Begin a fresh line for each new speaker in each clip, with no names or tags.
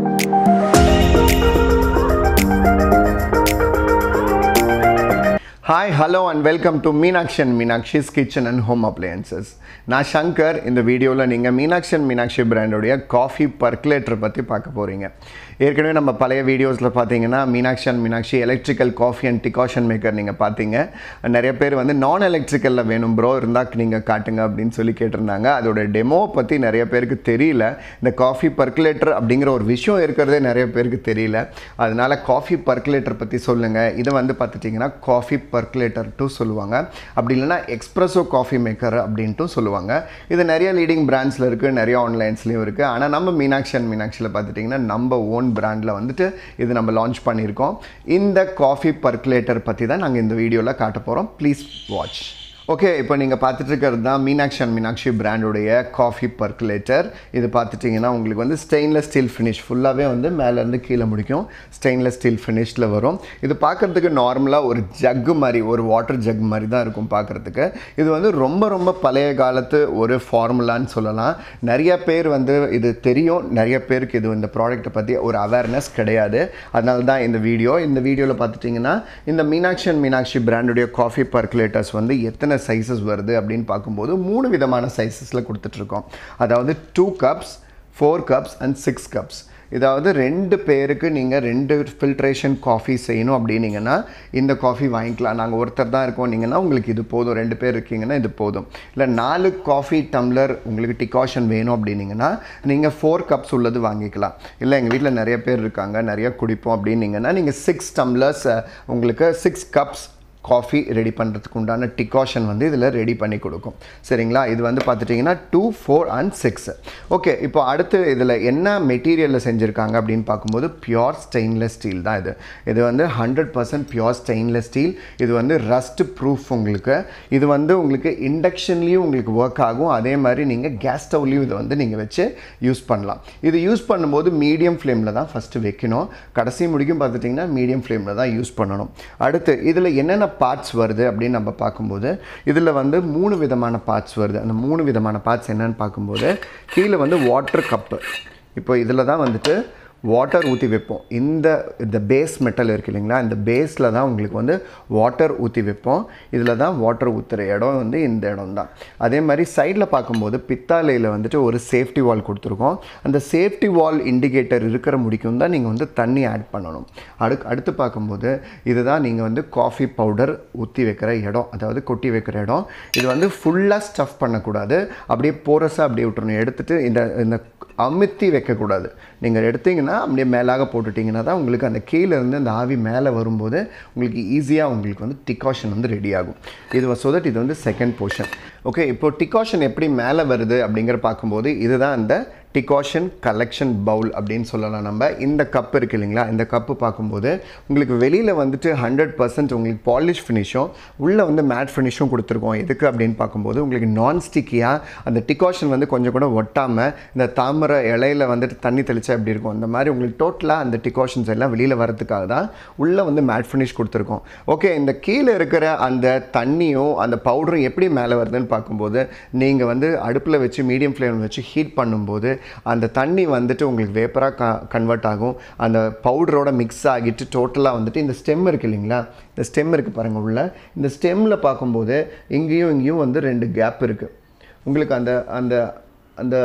Thank you. Hi hello and welcome to Meenakshi and Meenakshi's kitchen and home appliances நான் சங்கர். இந்த வீடியோவில் நீங்கள் Meenakshi and Meenakshi பிராண்டுடைய காஃபி பர்க்குலேட்டர் பற்றி பார்க்க போகிறீங்க ஏற்கனவே நம்ம பழைய வீடியோஸில் பார்த்தீங்கன்னா Meenakshi and Meenakshi electrical coffee and decoction maker நீங்கள் பார்த்தீங்க. நிறைய பேர் வந்து நான் எலக்ட்ரிக்கலில் வேணும் ப்ரோ இருந்தால் நீங்கள் காட்டுங்க அப்படின்னு சொல்லி கேட்டிருந்தாங்க. அதோட டெமோ பற்றி நிறைய பேருக்கு தெரியல. இந்த காஃபி பர்க்குலேட்டர் அப்படிங்கிற ஒரு விஷயம் இருக்கிறதே நிறைய பேருக்கு தெரியல. அதனால காஃபி பர்க்குலேட்டர் பற்றி சொல்லுங்கள் இதை வந்து பார்த்துட்டிங்கன்னா காஃபி பர் டூ சொல்லுவாங்க. அப்படி இல்லைன்னா எக்ஸ்ப்ரெஸோ காஃபி மேக்கர் அப்படின்ட்டும் சொல்லுவாங்க. இது நிறைய லீடிங் பிராண்ட்ஸில் இருக்குது நிறைய ஆன்லைன்ஸ்லேயும் இருக்குது ஆனால் நம்ம மீனாட்சி அண்ட் மீனாட்சியில் பார்த்துட்டிங்கன்னா நம்ம ஓன் பிராண்டில் வந்துட்டு இது நம்ம லான்ச் பண்ணியிருக்கோம். இந்த காஃபி பர்க்குலேட்டர் பற்றி தான் நாங்கள் இந்த வீடியோவில் காட்ட போகிறோம் ப்ளீஸ் வாட்ச் ஓகே இப்போ நீங்கள் பார்த்துட்டு இருக்கிறது தான் மீனாட்சி அண்ட் மீனாட்சி பிராண்டுடைய காஃபி பர்க்குலேட்டர் இது பார்த்துட்டிங்கன்னா உங்களுக்கு வந்து ஸ்டெயின்லெஸ் ஸ்டீல் ஃபினிஷ் ஃபுல்லாகவே வந்து மேலேருந்து கீழே முடிக்கும். ஸ்டெயின்லெஸ் ஸ்டீல் ஃபினிஷில் வரும். இது பார்க்குறதுக்கு நார்மலாக ஒரு ஜக்கு மாதிரி ஒரு வாட்டர் ஜக் மாதிரி தான் இருக்கும் பார்க்குறதுக்கு. இது வந்து ரொம்ப ரொம்ப பழைய காலத்து ஒரு ஃபார்முலான்னு சொல்லலாம். நிறைய பேர் வந்து இது தெரியும். நிறைய பேருக்கு இது இந்த ப்ராடக்ட்டை பற்றி ஒரு அவேர்னஸ் கிடையாது. அதனால தான் இந்த வீடியோ இந்த வீடியோவில் பார்த்துட்டிங்கன்னா இந்த மீனாட்சி அண்ட் மீனாட்சி பிராண்டுடைய காஃபி பர்க்குலேட்டர்ஸ் வந்து எத்தனை சைஸஸ் வருது அப்படின்னு பார்க்கும்போது மூணு விதமான சைஸஸில் கொடுத்துட்ருக்கோம். அதாவது two cups four cups and six cups இதாவது ரெண்டு பேருக்கு நீங்கள் ரெண்டு ஃபில்ட்ரேஷன் காஃபி செய்யணும் அப்படின்னீங்கன்னா இந்த காஃபி வாங்கிக்கலாம். நாங்கள் ஒருத்தர் தான் இருக்கோம் இருக்கோன்னீங்கன்னா உங்களுக்கு இது போதும். ரெண்டு பேர் இருக்கீங்கன்னா இது போதும். இல்லை நாலு காஃபி டம்ளர் உங்களுக்கு டிகாஷன் வேணும் அப்படின்னீங்கன்னா நீங்கள் ஃபோர் கப்ஸ் உள்ளது வாங்கிக்கலாம். இல்லை எங்கள் வீட்டில் நிறைய பேர் இருக்காங்க நிறைய குடிப்போம் அப்படின்னீங்கன்னா நீங்கள் சிக்ஸ் டம்ளர்ஸ் உங்களுக்கு சிக்ஸ் கப்ஸ் காஃபி ரெடி பண்ணுறதுக்கு உண்டான டிகாஷன் வந்து இதில் ரெடி பண்ணி கொடுக்கும். சரிங்களா? இது வந்து பார்த்துட்டிங்கன்னா two four and six okay இப்போ அடுத்து இதில் என்ன மெட்டீரியலில் செஞ்சுருக்காங்க அப்படின்னு பார்க்கும்போது பியோர் ஸ்டெயின்லெஸ் ஸ்டீல் தான் இது. இது வந்து hundred percent pure stainless steel இது வந்து ரஸ்ட் ப்ரூஃப் உங்களுக்கு. இது வந்து உங்களுக்கு இண்டக்ஷன்லேயும் உங்களுக்கு ஒர்க் ஆகும். அதே மாதிரி நீங்கள் கேஸ் ஸ்டவ்லேயும் இதை வந்து நீங்கள் வச்சு யூஸ் பண்ணலாம். இது யூஸ் பண்ணும்போது மீடியம் ஃப்ளேமில் தான் ஃபஸ்ட்டு வைக்கணும். கடைசி முடிக்கும் பார்த்துட்டிங்கன்னா மீடியம் ஃப்ளேமில் தான் யூஸ் பண்ணணும். அடுத்து இதில் என்னென்ன பார்ட்ஸ் வருது அப்படின்னு நம்ம பார்க்கும்போது இதில் வந்து மூணு விதமான பார்ட்ஸ் வருது. அந்த மூணு விதமான பார்ட்ஸ் என்னன்னு பார்க்கும்போது கீழே வந்து வாட்டர் கப்பு இப்போ இதில் தான் வந்துட்டு வாட்டர் ஊற்றி வைப்போம். இந்த இந்த பேஸ் மெட்டல் இருக்கு இல்லைங்களா? இந்த பேஸில் தான் உங்களுக்கு வந்து வாட்டர் ஊற்றி வைப்போம். இதில் தான் வாட்டர் ஊற்றுற இடம் வந்து இந்த இடம் தான். அதே மாதிரி சைடில் பார்க்கும்போது பித்தாலையில் வந்துட்டு ஒரு சேஃப்டி வால் கொடுத்துருக்கோம். அந்த சேஃப்டி வால் இண்டிகேட்டர் இருக்கிற முடிக்கும் தான் நீங்கள் வந்து தண்ணி ஆட் பண்ணணும். அடுக் அடுத்து பார்க்கும்போது இதுதான் நீங்கள் வந்து காஃபி பவுடர் ஊற்றி வைக்கிற இடம். அதாவது கொட்டி வைக்கிற இடம். இது வந்து ஃபுல்லாக ஸ்டஃப் பண்ணக்கூடாது. அப்படியே போரஸாக அப்படியே விட்டுறணும். எடுத்துகிட்டு இந்த இந்த அமுத்தி வைக்கக்கூடாது. நீங்கள் எடுத்தீங்கன்னா அப்படியே மேலாக போட்டுட்டிங்கன்னா தான் உங்களுக்கு அந்த கீழேருந்து அந்த ஆவி மேலே வரும்போது உங்களுக்கு ஈஸியாக உங்களுக்கு வந்து டிகாஷன் வந்து ரெடி ஆகும். இது ஸோ தட் இது வந்து செகண்ட் போர்ஷன் ஓகே இப்போ டிகாஷன் எப்படி மேலே வருது அப்படிங்கிற பார்க்கும்போது இதுதான் அந்த டிகாஷன் கலெக்ஷன் பவுல் அப்படின்னு சொல்லலாம் நம்ம. இந்த கப் இருக்கு இல்லைங்களா? இந்த கப்பு பார்க்கும்போது உங்களுக்கு வெளியில் வந்துட்டு ஹண்ட்ரட் பர்சன்ட் உங்களுக்கு பாலிஷ் ஃபினிஷும் உள்ளே வந்து மேட் ஃபினிஷும் கொடுத்துருக்கோம். எதுக்கு அப்படின்னு பார்க்கும்போது உங்களுக்கு நான் ஸ்டிக்கியாக அந்த டிகாஷன் வந்து கொஞ்சம் கூட ஒட்டாமல் இந்த தாமரை இலையில வந்துட்டு தண்ணி தெளிச்சா எப்படி இருக்கும்? இந்த மாதிரி உங்களுக்கு டோட்டலாக அந்த டிகாஷன்ஸ் எல்லாம் வெளியில் வரதுக்காக தான் உள்ளே வந்து மேட் ஃபினிஷ் கொடுத்துருக்கோம். ஓகே இந்த கீழே இருக்கிற அந்த தண்ணியும் அந்த பவுடரும் எப்படி மேலே வருதுன்னு பார்க்கும்போது நீங்கள் வந்து அடுப்பில் வச்சு மீடியம் ஃப்ளேமில் வச்சு ஹீட் பண்ணும்போது அந்த தண்ணி வந்துட்டு உங்களுக்கு வேப்பராக க கன்வெர்ட் ஆகும். அந்த பவுடரோட மிக்ஸ் ஆகிட்டு டோட்டலாக வந்துட்டு இந்த ஸ்டெம் இருக்குது இல்லைங்களா? இந்த ஸ்டெம் இருக்குது பாருங்கள் உள்ள. இந்த ஸ்டெம்மில் பார்க்கும்போது இங்கேயும் இங்கேயும் வந்து ரெண்டு கேப் இருக்குது உங்களுக்கு அந்த அந்த அந்த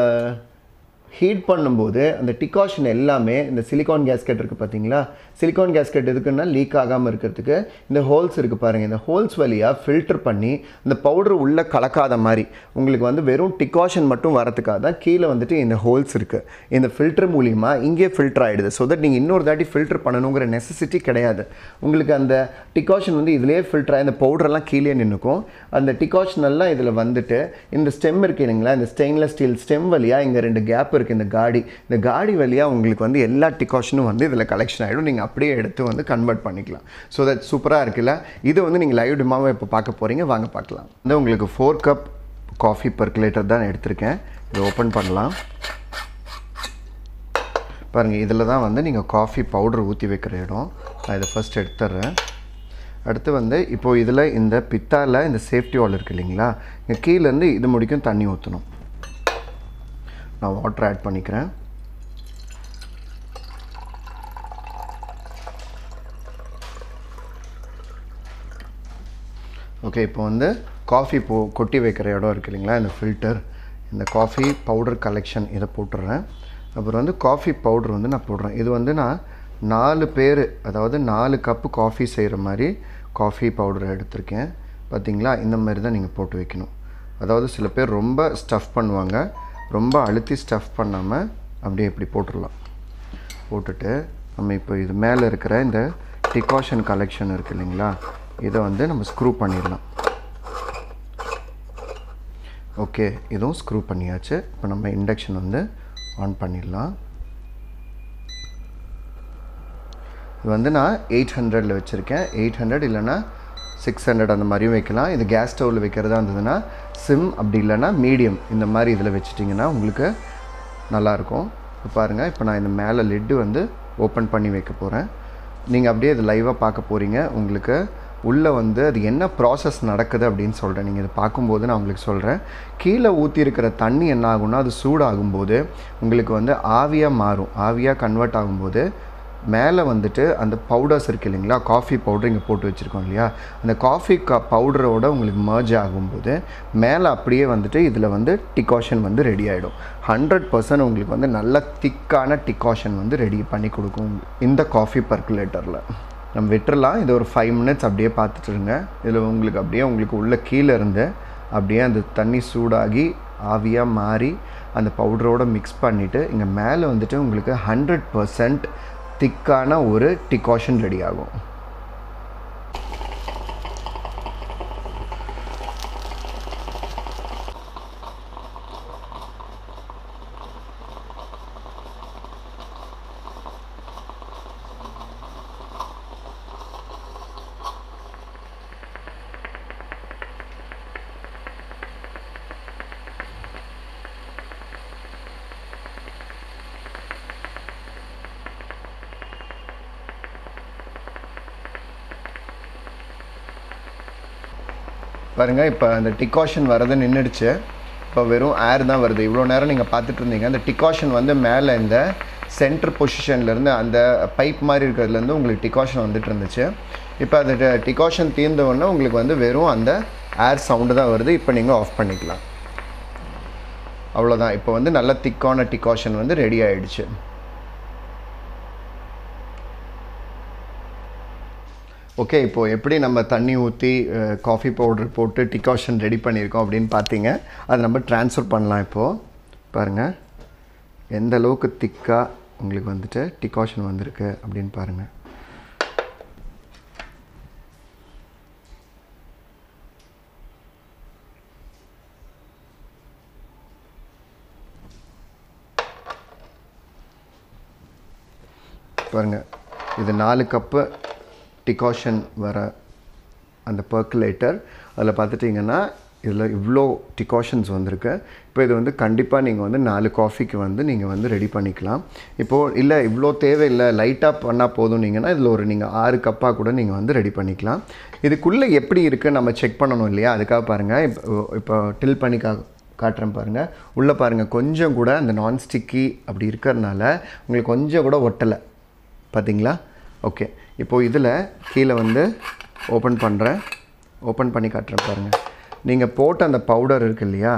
ஹீட் பண்ணும்போது அந்த டிகாஷன் எல்லாமே இந்த சிலிகான் கேஸ்கெட் இருக்குது பார்த்தீங்களா? சிலிகான் கேஸ்கெட் எதுக்குன்னா லீக் ஆகாமல் இருக்கிறதுக்கு இந்த ஹோல்ஸ் இருக்குது பாருங்கள் இந்த ஹோல்ஸ் வழியாக ஃபில்டர் பண்ணி இந்த பவுடர் உள்ளே கலக்காத மாதிரி உங்களுக்கு வந்து வெறும் டிகாஷன் மட்டும் வரதுக்காக தான் கீழே வந்துட்டு இந்த ஹோல்ஸ் இருக்குது இந்த ஃபில்டர் மூலிமா இங்கே ஃபில்டர் ஆகிடுது ஸோ தட் நீங்கள் இன்னொரு தாட்டி ஃபில்டர் பண்ணணுங்கிற நெசசிட்டி கிடையாது. உங்களுக்கு அந்த டிகாஷன் வந்து இதிலே ஃபில்டர் ஆகி இந்த பவுடரெல்லாம் கீழே நின்றுக்கும் அந்த டிகாஷன் எல்லாம் இதில் வந்துட்டு இந்த ஸ்டெம் இருக்கு இல்லைங்களா? இந்த ஸ்டெயின்லெஸ் ஸ்டீல் ஸ்டெம் வழியாக இங்கே ரெண்டு கேப் இருக்குது இந்த காடி. இந்த காடி வழியாக உங்களுக்கு வந்து எல்லா டிகாஷனும் வந்து இதில் கலெக்ஷன் ஆகிடும் நீங்கள் அப்படியே எடுத்து வந்து கன்வெர்ட் பண்ணிக்கலாம். ஸோ தட் சூப்பராக இருக்குல்ல? இது வந்து நீங்கள் லைவ் டிமாவை இப்போ பார்க்க போகிறீங்க வாங்க பார்க்கலாம். வந்து உங்களுக்கு ஃபோர் கப் காஃபி பர்குலேட்டர் தான் எடுத்திருக்கேன். இதை ஓப்பன் பண்ணலாம். பாருங்கள் இதில் தான் வந்து நீங்கள் காஃபி பவுடர் ஊற்றி வைக்கிற இடம். நான் இதை ஃபஸ்ட் எடுத்துட்றேன் அடுத்து வந்து இப்போது இதில் இந்த பித்தாவில் இந்த சேஃப்டி வால் இருக்குது இல்லைங்களா? இங்கே கீழேருந்து இது முடிக்கும் தண்ணி ஊற்றணும் நான் வாட்டர் ஆட் பண்ணிக்கிறேன். ஓகே இப்போ வந்து காஃபி போ கொட்டி வைக்கிற இடம் இருக்கு இல்லைங்களா? இந்த ஃபில்டர் இந்த காஃபி பவுடர் கலெக்ஷன் இதை போட்டுடுறேன் அப்புறம் வந்து காஃபி பவுடர் வந்து நான் போடுறேன். இது வந்து நான் நாலு பேர் அதாவது நாலு கப்பு காஃபி செய்கிற மாதிரி காஃபி பவுடர் எடுத்திருக்கேன். பார்த்திங்களா? இந்த மாதிரி தான் நீங்கள் போட்டு வைக்கணும். அதாவது சில பேர் ரொம்ப ஸ்டஃப் பண்ணுவாங்க. ரொம்ப அழுத்தி ஸ்டஃப் பண்ணாமல் அப்படியே இப்படி போட்டுடலாம். போட்டுட்டு நம்ம இப்போ இது மேலே இருக்கிற இந்த டிகாஷன் கலெக்ஷன் இருக்குது இல்லைங்களா? இதை வந்து நம்ம ஸ்க்ரூ பண்ணிடலாம். ஓகே இதுவும் ஸ்க்ரூ பண்ணியாச்சு. இப்போ நம்ம இண்டக்ஷன் வந்து ஆன் பண்ணிடலாம். இது வந்து நான் எயிட் ஹண்ட்ரடில் வச்சுருக்கேன். எயிட் ஹண்ட்ரட் இல்லைன்னா சிக்ஸ் ஹண்ட்ரட் அந்த மாதிரியும் வைக்கலாம். இது கேஸ் ஸ்டவ்வில் வைக்கிறதா இருந்ததுன்னா சிம் அப்படி இல்லைன்னா மீடியம் இந்த மாதிரி இதில் வச்சிட்டிங்கன்னா உங்களுக்கு நல்லாயிருக்கும் இப்போ பாருங்கள் இப்போ நான் இந்த மேலே லெட்டு வந்து ஓப்பன் பண்ணி வைக்க போகிறேன் நீங்கள் அப்படியே இது லைவாக பார்க்க போகிறீங்க உங்களுக்கு உள்ளே வந்து அது என்ன ப்ராசஸ் நடக்குது அப்படின்னு சொல்கிறேன் நீங்கள் இதை பார்க்கும்போது நான் உங்களுக்கு சொல்கிறேன் கீழே ஊற்றி இருக்கிற தண்ணி என்ன ஆகும்னா அது சூடாகும்போது உங்களுக்கு வந்து ஆவியாக மாறும். ஆவியாக கன்வெர்ட் ஆகும்போது மேலே வந்துட்டு அந்த பவுடர்ஸ் இருக்குது இல்லைங்களா? காஃபி பவுடர் இங்கே போட்டு வச்சுருக்கோம் இல்லையா? அந்த காஃபி கா பவுடரோட உங்களுக்கு மர்ஜ் ஆகும்போது மேலே அப்படியே வந்துட்டு இதில் வந்து டிகாஷன் வந்து ரெடி ஆகிடும் ஹண்ட்ரட் பர்சன்ட் உங்களுக்கு வந்து நல்ல திக்கான டிகாஷன் வந்து ரெடி பண்ணி கொடுக்கும் இந்த காஃபி பர்குலேட்டரில் நம்ம விட்டுறலாம். இது ஒரு ஃபைவ் மினிட்ஸ் அப்படியே பார்த்துட்டு இருங்க. இதில் உங்களுக்கு அப்படியே உங்களுக்கு உள்ள கீழே இருந்து அப்படியே அந்த தண்ணி சூடாகி ஆவியாக மாறி அந்த பவுடரோடு மிக்ஸ் பண்ணிவிட்டு இங்கே மேலே வந்துட்டு உங்களுக்கு ஹண்ட்ரட் பர்சன்ட் திக்கான ஒரு டிகாஷன் ரெடி ஆகும். பாருங்கள் இப்போ அந்த டிகாஷன் வரது நின்றுடுச்சு இப்போ வெறும் ஏர் தான் வருது. இவ்வளோ நேரம் நீங்கள் பார்த்துட்டு இருந்தீங்க. அந்த டிகாஷன் வந்து மேலே இந்த சென்டர் பொசிஷன்லேருந்து அந்த பைப் மாதிரி இருக்கிறதுலேருந்து உங்களுக்கு டிகாஷன் வந்துட்டு இருந்துச்சு. இப்போ அந்த டிகாஷன் தீர்ந்தவுடனே உங்களுக்கு வந்து வெறும் அந்த ஏர் சவுண்டு தான் வருது. இப்போ நீங்கள் ஆஃப் பண்ணிக்கலாம். அவ்வளோதான் இப்போ வந்து நல்ல திக்கான டிகாஷன் வந்து ரெடி ஆகிடுச்சு ஓகே இப்போது எப்படி நம்ம தண்ணி ஊற்றி காஃபி பவுடர் போட்டு டிகாஷன் ரெடி பண்ணியிருக்கோம் அப்படின்னு பார்த்தீங்க. அதை நம்ம ட்ரான்ஸ்ஃபர் பண்ணலாம் இப்போது பாருங்கள் எந்த அளவுக்கு திக்காக உங்களுக்கு வந்துட்டு டிகாஷன் வந்திருக்கு அப்படின்னு பாருங்கள் பாருங்கள் இது நாலு கப்பு டிகாஷன் வர அந்த பர்க்குலேட்டர் அதில் பார்த்துட்டிங்கன்னா இதில் இவ்வளோ டிகாஷன்ஸ் வந்திருக்கு. இப்போ இது வந்து கண்டிப்பாக நீங்கள் வந்து நாலு காஃபிக்கு வந்து நீங்கள் வந்து ரெடி பண்ணிக்கலாம். இப்போது இல்லை இவ்வளோ தேவையில்லை லைட்டாக பண்ணால் போதும்னீங்கன்னா இதில் ஒரு நீங்கள் ஆறு கப்பாக கூட நீங்கள் வந்து ரெடி பண்ணிக்கலாம். இதுக்குள்ளே எப்படி இருக்குது நம்ம செக் பண்ணணும் இல்லையா? அதுக்காக பாருங்கள் இப்போ இப்போ டில் பண்ணி கா காட்டுறேன் பாருங்கள் உள்ளே பாருங்கள் கொஞ்சம் கூட அந்த நான்ஸ்டிக்கி அப்படி இருக்கிறதுனால உங்களுக்கு கொஞ்சம் கூட ஒட்டலை. பார்த்தீங்களா? ஓகே இப்போது இதில் கீழே வந்து ஓப்பன் பண்ணுறேன் ஓப்பன் பண்ணி காட்டுறேன் பாருங்கள் நீங்கள் போட்ட அந்த பவுடர் இருக்கு இல்லையா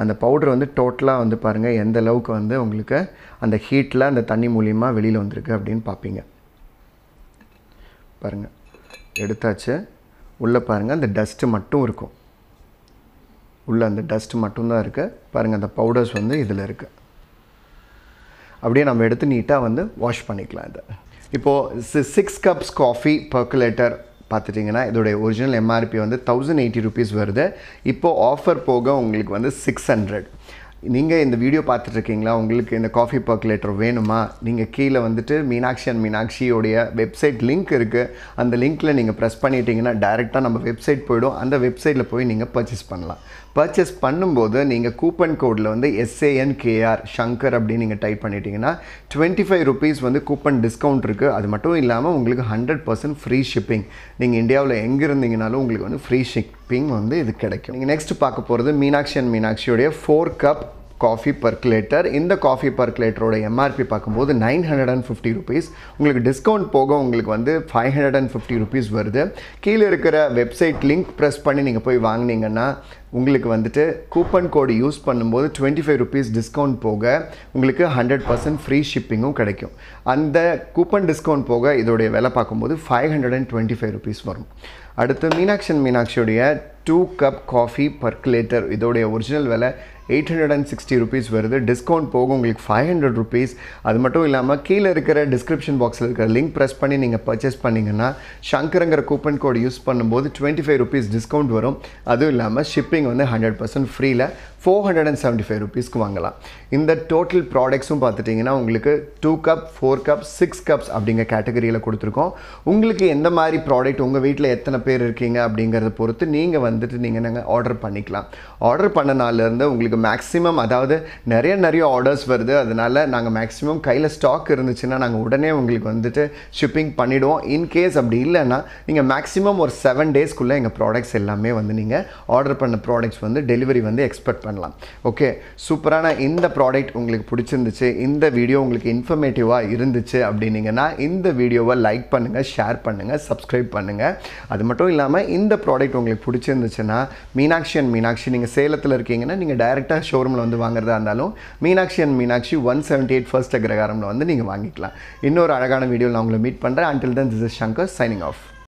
அந்த பவுடர் வந்து டோட்டலாக வந்து பாருங்கள் எந்த அளவுக்கு வந்து உங்களுக்கு அந்த ஹீட்டில் அந்த தண்ணி மூலியமாக வெளியில் வந்திருக்கு அப்படின்னு பார்ப்பீங்க. பாருங்கள் எடுத்தாச்சு. உள்ளே பாருங்கள் அந்த டஸ்ட்டு மட்டும் இருக்கும். உள்ளே அந்த டஸ்ட் மட்டும்தான் இருக்குது பாருங்கள் அந்த பவுடர்ஸ் வந்து இதில் இருக்குது அப்படியே நம்ம எடுத்து நீட்டாக வந்து வாஷ் பண்ணிக்கலாம் இதை. இப்போது சிக்ஸ் கப்ஸ் காஃபி பர்குலேட்டர் பார்த்துட்டிங்கன்னா இதோடைய ஒரிஜினல் எம்ஆர்பி வந்து தௌசண்ட் எயிட்டி ருபீஸ் வருது. இப்போது ஆஃபர் போக உங்களுக்கு வந்து சிக்ஸ் ஹண்ட்ரட் நீங்கள் இந்த வீடியோ பார்த்துட்ருக்கீங்களா? உங்களுக்கு இந்த காஃபி பர்க்குலேட்டர் வேணுமா? நீங்கள் கீழே வந்துட்டு மீனாட்சி அண்ட் மீனாட்சியோடைய வெப்சைட் லிங்க் இருக்குது அந்த லிங்க்கில் நீங்கள் ப்ரெஸ் பண்ணிட்டீங்கன்னா டேரெக்டாக நம்ம வெப்சைட் போய்டும். அந்த வெப்சைட்டில் போய் நீங்கள் பர்ச்சேஸ் பண்ணலாம். பர்ச்சேஸ் பண்ணும்போது நீங்கள் கூப்பன் கோடில் வந்து எஸ்ஏஎன்கேஆர் ஷங்கர் அப்படின்னு நீங்கள் டைப் பண்ணிட்டீங்கன்னா டுவெண்ட்டி ஃபைவ் ருபீஸ் வந்து கூப்பன் டிஸ்கவுண்ட் இருக்குது அது மட்டும் இல்லாமல் உங்களுக்கு ஹண்ட்ரட் பர்சன்ட் ஃப்ரீ ஷிப்பிங் நீங்கள் இந்தியாவில் எங்கே இருந்தீங்கனாலும் உங்களுக்கு வந்து ஃப்ரீ ஷிப்பிங் வந்து இது கிடைக்கும். நீங்கள் நெக்ஸ்ட் பார்க்க போகிறது மீனாட்சி அண்ட் மீனாட்சியோடைய ஃபோர் கப் காஃபி பர்குலேட்டர் இந்த காஃபி பர்குலேட்டரோட எம்ஆர்பி பார்க்கும்போது nine hundred and fifty rupees உங்களுக்கு டிஸ்கவுண்ட் போக உங்களுக்கு வந்து five hundred and fifty rupees வருது. கீழே இருக்கிற வெப்சைட் லிங்க் ப்ரெஸ் பண்ணி நீங்கள் போய் வாங்கினீங்கன்னா உங்களுக்கு வந்துட்டு கூப்பன் கோடு யூஸ் பண்ணும்போது டுவெண்ட்டி ஃபைவ் ருபீஸ் டிஸ்கவுண்ட் போக உங்களுக்கு ஹண்ட்ரட் பர்சன்ட் ஃப்ரீ ஷிப்பிங்கும் கிடைக்கும். அந்த கூப்பன் டிஸ்கவுண்ட் போக இதோடைய விலை பார்க்கும்போது five hundred and twenty five rupees வரும். அடுத்து மீனாட்சி மீனாட்சியோடைய டூ கப் காஃபி பர்குலேட்டர் இதோடைய ஒரிஜினல் விலை eight hundred and sixty rupees வருது. டிஸ்கவுண்ட் போக உங்களுக்கு ஃபைவ் ஹண்ட்ரட் ருபீஸ் அது மட்டும் இல்லாமல் கீழே இருக்கிற டிஸ்கிரிப்ஷன் பாக்ஸில் இருக்கிற லிங்க் ப்ரெஸ் பண்ணி நீங்கள் பர்ச்சேஸ் பண்ணிங்கன்னா ஷங்கருங்கிற கூப்பன் கோடு யூஸ் பண்ணும்போது டுவெண்ட்டி ஃபைவ் ருபீஸ் டிஸ்கவுண்ட் வரும். அதுவும் இல்லாமல் ஷிப்பிங் வந்து hundred percent ஃப்ரீயில் four hundred and seventy five ருபீஸ்க்கு வாங்கலாம். இந்த டோட்டல் ப்ராடக்ட்ஸும் பார்த்துட்டிங்கன்னா உங்களுக்கு two cup four cup six cups அப்படிங்கிற கேட்டகரியில் கொடுத்துருக்கோம். உங்களுக்கு எந்த மாதிரி ப்ராடக்ட் உங்கள் வீட்டில் எத்தனை பேர் இருக்கீங்க அப்படிங்கிறத பொறுத்து நீங்கள் வந்துட்டு நீங்கள் நாங்கள் ஆர்டர் பண்ணிக்கலாம். ஆர்டர் பண்ண நாள்லேருந்து உங்களுக்கு மேக்ஸிமம் அதாவது நிறைய நிறைய ஆர்டர்ஸ் வருது. அதனால நாங்கள் மேக்ஸிமம் கையில் ஸ்டாக் இருந்துச்சுன்னா நாங்கள் உடனே உங்களுக்கு வந்துட்டு ஷிப்பிங் பண்ணிவிடுவோம் இன்கேஸ் அப்படி இல்லைன்னா நீங்கள் மேக்ஸிமம் ஒரு செவன் டேஸ்க்குள்ளே எங்கள் ப்ராடக்ட்ஸ் எல்லாமே வந்து நீங்கள் ஆர்டர் பண்ண ப்ராடக்ட்ஸ் வந்து டெலிவரி வந்து எக்ஸ்பெக்ட் பண்ணலாம். ஓகே சூப்பரான இந்த ப்ராடக்ட் உங்களுக்கு பிடிச்சிருந்துச்சு இந்த வீடியோ உங்களுக்கு இன்ஃபர்மேட்டிவாக இருந்துச்சு அப்படின்னீங்கன்னா இந்த வீடியோவை லைக் பண்ணுங்கள் ஷேர் பண்ணுங்கள் சப்ஸ்கிரைப் பண்ணுங்கள் அது மட்டும் இல்லாமல் இந்த ப்ராடக்ட் உங்களுக்கு பிடிச்சிருந்துச்சுன்னா மீனாட்சி அண்ட் மீனாட்சி நீங்கள் சேலத்தில் இருக்கீங்கன்னா நீங்கள் டைரெக்டாக ஷோரூமில் வந்து வாங்குறதா இருந்தாலும் Meenakshi and Meenakshi one seventy eight first கிரகாரமில் வந்து நீங்கள் வாங்கிக்கலாம். இன்னொரு அழகான வீடியோவில் நான் உங்களை மீட் பண்ணுறேன் until then this is Shankar signing off